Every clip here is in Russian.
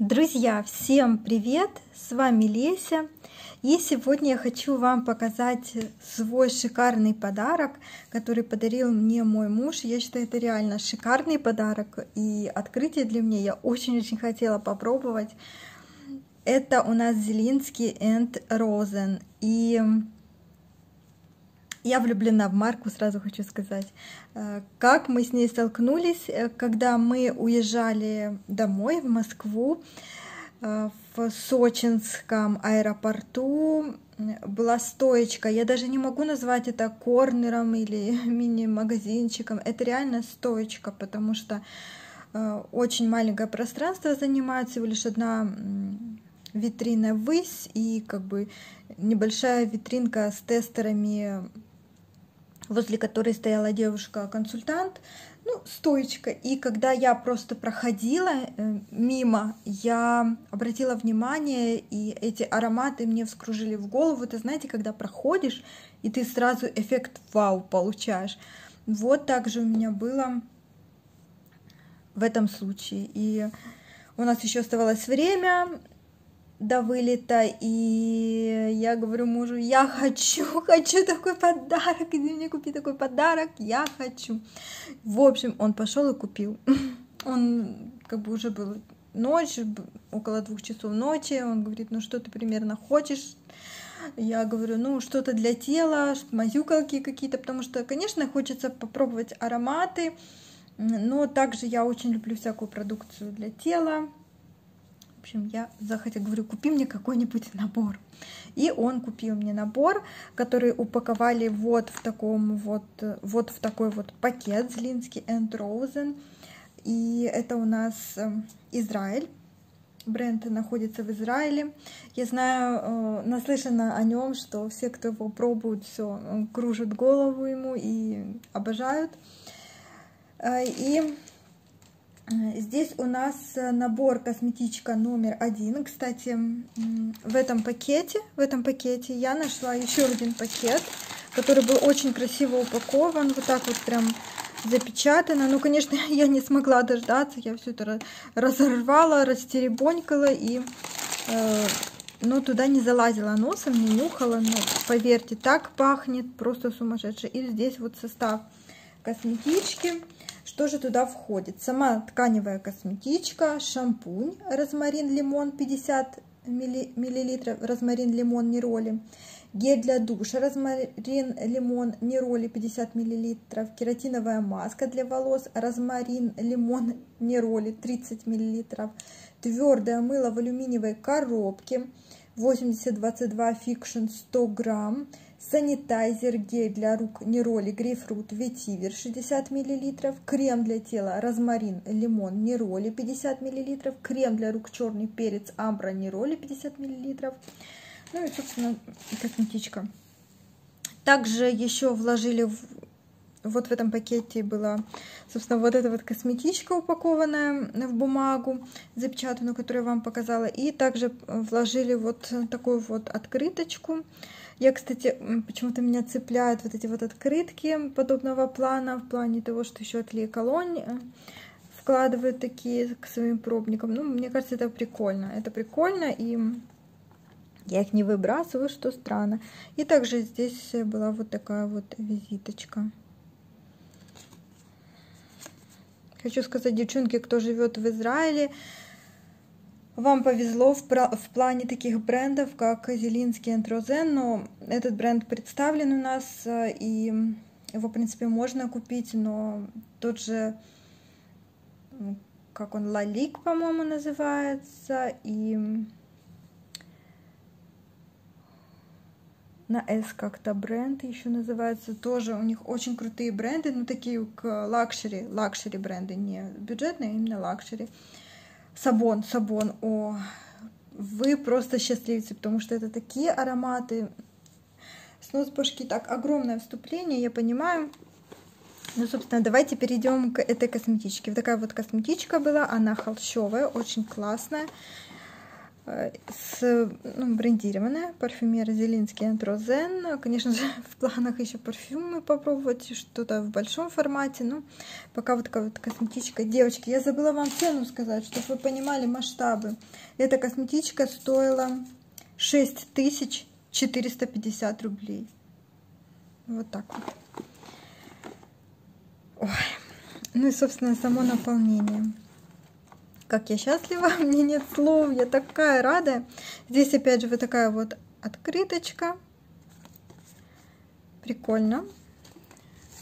Друзья, всем привет! С вами Леся. И сегодня я хочу вам показать свой шикарный подарок, который подарил мне мой муж. Я считаю, это реально шикарный подарок и открытие для меня. Я очень-очень хотела попробовать. Это у нас Зелинский and Розен. И я влюблена в Марку, сразу хочу сказать. Э, как мы с ней столкнулись, э, когда мы уезжали домой в Москву, э, в Сочинском аэропорту была стоечка. Я даже не могу назвать это корнером или мини-магазинчиком. Это реально стоечка, потому что очень маленькое пространство занимает, всего лишь одна витрина ввысь и как бы небольшая витринка с тестерами возле которой стояла девушка-консультант, ну, стоечка. И когда я просто проходила э, мимо, я обратила внимание, и эти ароматы мне вскружили в голову. Это знаете, когда проходишь, и ты сразу эффект вау получаешь. Вот так же у меня было в этом случае. И у нас еще оставалось время, до вылета, и я говорю мужу, я хочу, хочу такой подарок, иди мне купи такой подарок, я хочу. В общем, он пошел и купил. Он как бы уже был ночь, около двух часов ночи, он говорит, ну что ты примерно хочешь, я говорю, ну, что-то для тела, мазюкалки какие-то, потому что, конечно, хочется попробовать ароматы, но также я очень люблю всякую продукцию для тела, в общем, я захотела, говорю, купи мне какой-нибудь набор. И он купил мне набор, который упаковали вот в таком вот, вот в такой вот пакет Злинский and Rosen. И это у нас э, Израиль. Бренд находится в Израиле. Я знаю, э, наслышана о нем, что все, кто его пробуют, все кружат голову ему и обожают. Э, и Здесь у нас э, набор косметичка номер один. Кстати, в этом пакете, в этом пакете я нашла еще один пакет, который был очень красиво упакован. Вот так вот прям запечатано. Ну, конечно, я не смогла дождаться. Я все это разорвала, растеребонькала и э, ну, туда не залазила носом, не нюхала. Но, поверьте, так пахнет просто сумасшедше. И здесь вот состав косметички. Что же туда входит? Сама тканевая косметичка, шампунь, розмарин, лимон 50 мл, розмарин, лимон, нероли, гель для душа, розмарин, лимон, нероли 50 мл, кератиновая маска для волос, розмарин, лимон, нероли 30 мл, твердое мыло в алюминиевой коробке 8022 Fiction 100 грамм, санитайзер гель для рук Нероли грейпфрут ветивер 60 мл, крем для тела розмарин лимон Нероли 50 мл, крем для рук черный перец амбра Нероли 50 мл, ну и, собственно, косметичка. Также еще вложили в, вот в этом пакете была, собственно, вот эта вот косметичка упакованная в бумагу, запечатанную, которую я вам показала. И также вложили вот такую вот открыточку я, кстати, почему-то меня цепляют вот эти вот открытки подобного плана, в плане того, что еще Ателье Колонь э, вкладывают такие к своим пробникам. Ну, мне кажется, это прикольно. Это прикольно, и я их не выбрасываю, что странно. И также здесь была вот такая вот визиточка. Хочу сказать, девчонки, кто живет в Израиле, вам повезло в, в плане таких брендов, как Зелинский и Розен, но этот бренд представлен у нас, э, и его, в принципе, можно купить, но тот же, как он, Лалик, по-моему, называется, и на S как-то бренд еще называется, тоже у них очень крутые бренды, ну такие к luxury, luxury бренды, не бюджетные, а именно luxury. Sabon, Sabon, о, вы просто счастливцы, потому что это такие ароматы. Снос башки, так, огромное вступление, я понимаю. Ну, собственно, давайте перейдем к этой косметичке. Вот такая вот косметичка была, она холщовая, очень классная. С, ну, брендированная, парфюмер Зелинский Антрозен. Конечно же, в планах еще парфюмы попробовать, что-то в большом формате. Ну, пока вот такая вот косметичка. Девочки, я забыла вам цену сказать, чтобы вы понимали масштабы. Эта косметичка стоила 6450 рублей. Вот так вот. Ой. Ну и, собственно, само наполнение как я счастлива, мне нет слов, я такая рада. Здесь опять же вот такая вот открыточка. Прикольно.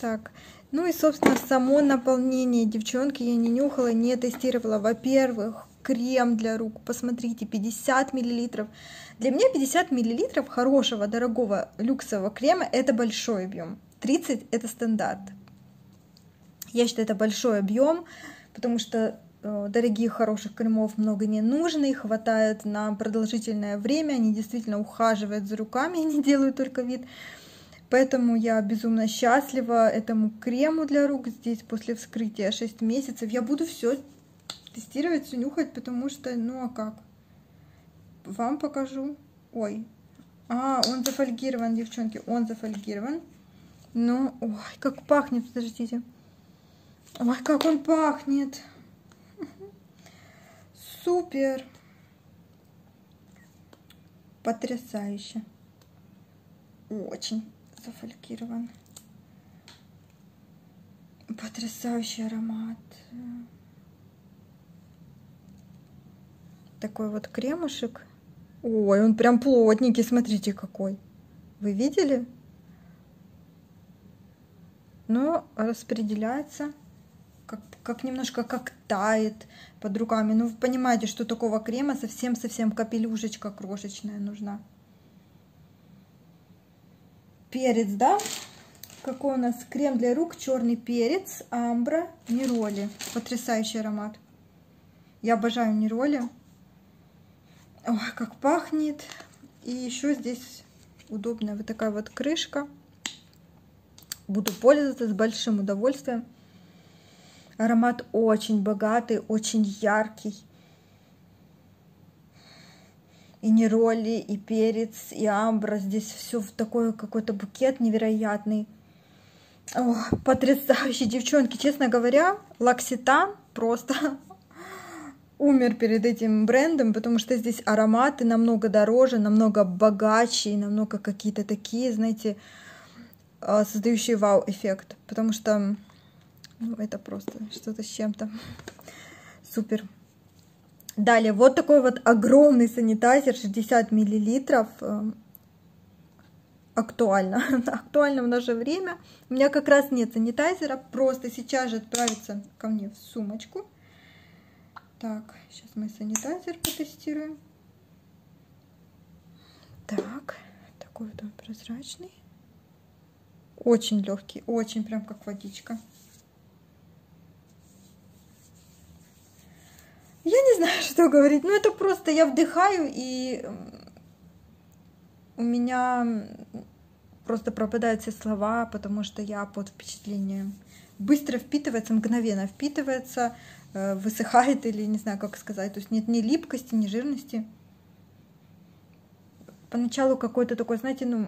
Так, ну и, собственно, само наполнение, девчонки, я не нюхала, не тестировала. Во-первых, крем для рук, посмотрите, 50 миллилитров. Для меня 50 миллилитров хорошего, дорогого, люксового крема – это большой объем. 30 – это стандарт. Я считаю, это большой объем, потому что дорогих, хороших кремов много не нужно, их хватает на продолжительное время, они действительно ухаживают за руками, не делают только вид. Поэтому я безумно счастлива этому крему для рук здесь после вскрытия 6 месяцев. Я буду все тестировать, все нюхать, потому что, ну а как? Вам покажу. Ой, а, он зафольгирован, девчонки, он зафольгирован. Ну, ой, как пахнет, подождите. Ой, как он пахнет. Супер! Потрясающе! Очень зафолькирован. Потрясающий аромат. Такой вот кремушек. Ой, он прям плотненький, смотрите какой. Вы видели? Но распределяется как, как немножко как тает под руками. Ну, вы понимаете, что такого крема совсем-совсем капелюшечка крошечная нужна. Перец, да? Какой у нас крем для рук? Черный перец, амбра, нероли. Потрясающий аромат. Я обожаю нероли. Ой, как пахнет. И еще здесь удобная вот такая вот крышка. Буду пользоваться с большим удовольствием. Аромат очень богатый, очень яркий. И нероли, и перец, и амбра. Здесь все в такой какой-то букет невероятный. О, потрясающий, девчонки. Честно говоря, Лакситан просто умер перед этим брендом, потому что здесь ароматы намного дороже, намного богаче, намного какие-то такие, знаете, а, создающие вау-эффект. Потому что ну, это просто что-то с чем-то. Супер. Далее, вот такой вот огромный санитайзер, 60 миллилитров. Эм, актуально. Актуально в наше время. У меня как раз нет санитайзера. Просто сейчас же отправится ко мне в сумочку. Так, сейчас мы санитайзер потестируем. Так, такой вот он прозрачный. Очень легкий, очень прям как водичка. Я не знаю, что говорить. Ну, это просто я вдыхаю, и у меня просто пропадают все слова, потому что я под впечатлением. Быстро впитывается, мгновенно впитывается, э, высыхает или не знаю, как сказать. То есть нет ни липкости, ни жирности. Поначалу какой-то такой, знаете, ну,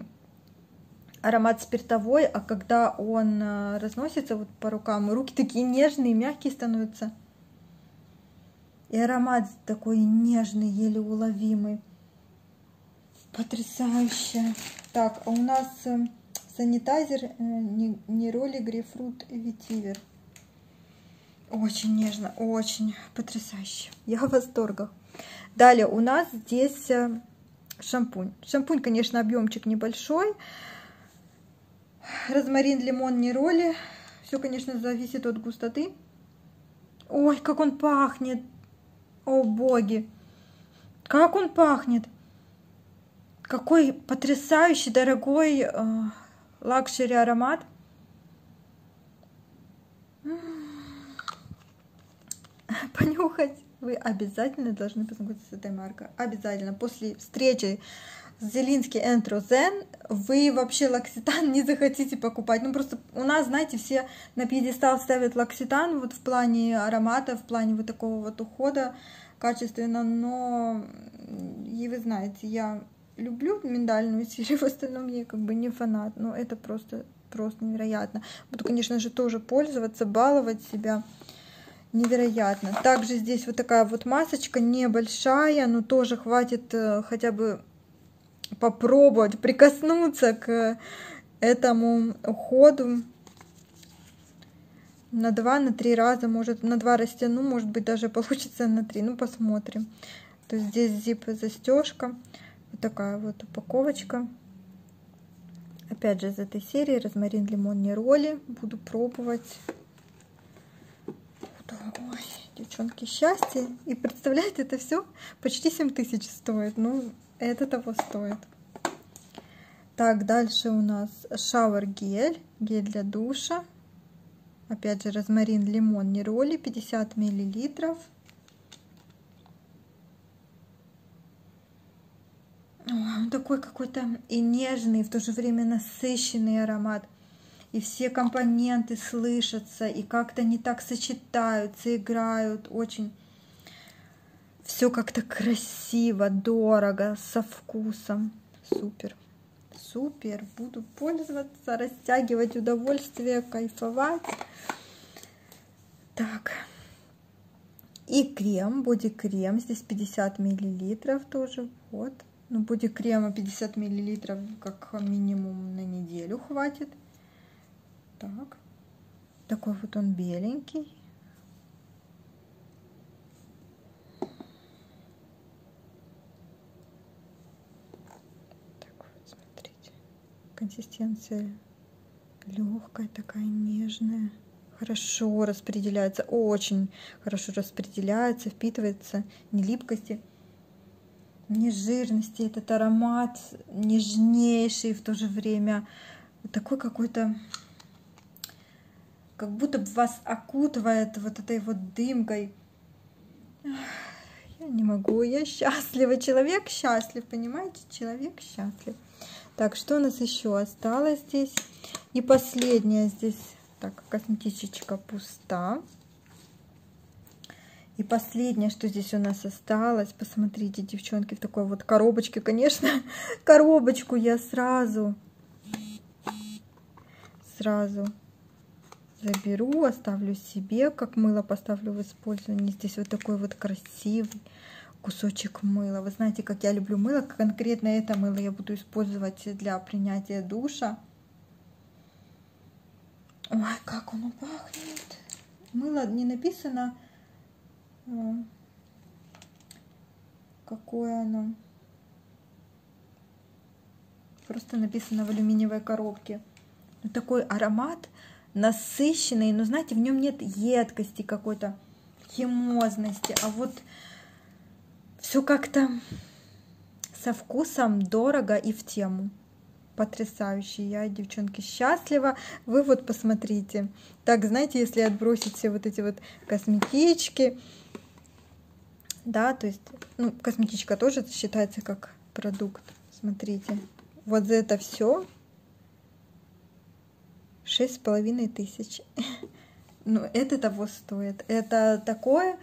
аромат спиртовой, а когда он э, разносится вот по рукам, руки такие нежные, мягкие становятся. И аромат такой нежный, еле уловимый. Потрясающе. Так, а у нас э, санитайзер э, Нероли Грейпфрут Ветивер. Очень нежно, очень потрясающе. Я в восторгах. Далее у нас здесь э, шампунь. Шампунь, конечно, объемчик небольшой. Розмарин, лимон, нероли. Все, конечно, зависит от густоты. Ой, как он пахнет. О боги! Как он пахнет! Какой потрясающий, дорогой э, luxury аромат. Понюхать вы обязательно должны познакомиться с этой маркой. Обязательно. После встречи Зелинский Энтрозен, вы вообще лакситан не захотите покупать. Ну, просто у нас, знаете, все на пьедестал ставят лакситан вот в плане аромата, в плане вот такого вот ухода качественно, но и вы знаете, я люблю миндальную серию, в остальном я как бы не фанат, но это просто, просто невероятно. Буду, конечно же, тоже пользоваться, баловать себя невероятно. Также здесь вот такая вот масочка небольшая, но тоже хватит э, хотя бы попробовать прикоснуться к этому уходу на два, на три раза, может на два растяну, может быть даже получится на три, ну посмотрим. То есть здесь зип застежка, вот такая вот упаковочка. Опять же из этой серии розмарин, лимон, нероли. Буду пробовать. Ой, девчонки, счастье. И представляете, это все почти 7 тысяч стоит. Ну, это того стоит. Так, дальше у нас шауэр гель, для душа. Опять же, розмарин, лимон, нероли, 50 миллилитров. Он такой какой-то и нежный, в то же время насыщенный аромат. И все компоненты слышатся, и как-то не так сочетаются, играют. Очень все как-то красиво, дорого, со вкусом. Супер супер, буду пользоваться, растягивать удовольствие, кайфовать. Так, и крем, боди-крем, здесь 50 миллилитров тоже, вот. Ну, боди-крема 50 миллилитров как минимум на неделю хватит. Так, такой вот он беленький. Консистенция легкая, такая нежная. Хорошо распределяется, очень хорошо распределяется, впитывается, не липкости, не жирности. Этот аромат нежнейший, в то же время такой какой-то, как будто бы вас окутывает вот этой вот дымкой. Я не могу, я счастлива. Человек счастлив, понимаете? Человек счастлив. Так, что у нас еще осталось здесь? И последняя здесь, так, косметичечка пуста. И последнее, что здесь у нас осталось, посмотрите, девчонки, в такой вот коробочке, конечно, коробочку я сразу, сразу заберу, оставлю себе, как мыло поставлю в использование. Здесь вот такой вот красивый кусочек мыла. Вы знаете, как я люблю мыло. Конкретно это мыло я буду использовать для принятия душа. Ой, как оно пахнет. Мыло не написано, а, какое оно. Просто написано в алюминиевой коробке. Такой аромат насыщенный, но знаете, в нем нет едкости какой-то, химозности. А вот все как-то со вкусом, дорого и в тему. Потрясающе. Я, девчонки, счастлива. Вы вот посмотрите. Так, знаете, если отбросить все вот эти вот косметички, да, то есть, ну, косметичка тоже считается как продукт. Смотрите. Вот за это все шесть с половиной тысяч. Ну, это того стоит. Это такое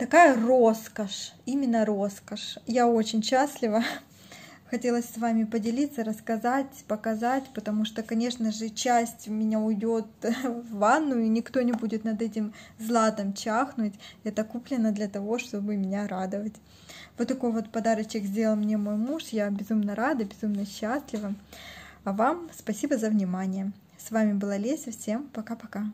такая роскошь, именно роскошь. Я очень счастлива. Хотелось с вами поделиться, рассказать, показать, потому что, конечно же, часть меня уйдет в ванну, и никто не будет над этим златом чахнуть. Это куплено для того, чтобы меня радовать. Вот такой вот подарочек сделал мне мой муж. Я безумно рада, безумно счастлива. А вам спасибо за внимание. С вами была Леся. Всем пока-пока.